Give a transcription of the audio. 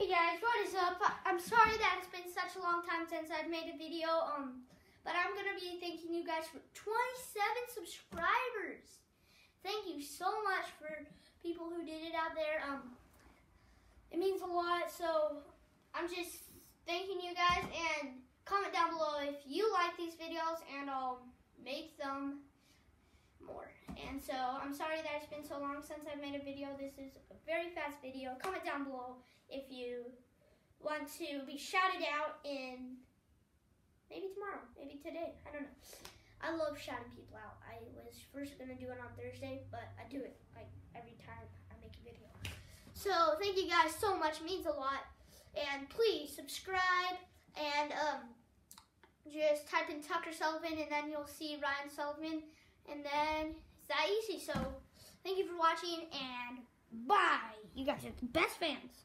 Hey guys, what is up? I'm sorry that it's been such a long time since I've made a video, um, but I'm gonna be thanking you guys for 27 subscribers. Thank you so much for people who did it out there. Um, it means a lot, so I'm just thanking you guys and comment down below if you like these videos and I'll make them. And so I'm sorry that it's been so long since I've made a video. This is a very fast video. Comment down below if you want to be shouted out in maybe tomorrow, maybe today. I don't know. I love shouting people out. I was first going to do it on Thursday, but I do it like every time I make a video. So thank you guys so much. It means a lot. And please subscribe and um, just type in Tucker Sullivan and then you'll see Ryan Sullivan and then that easy. So thank you for watching and bye. You guys are the best fans.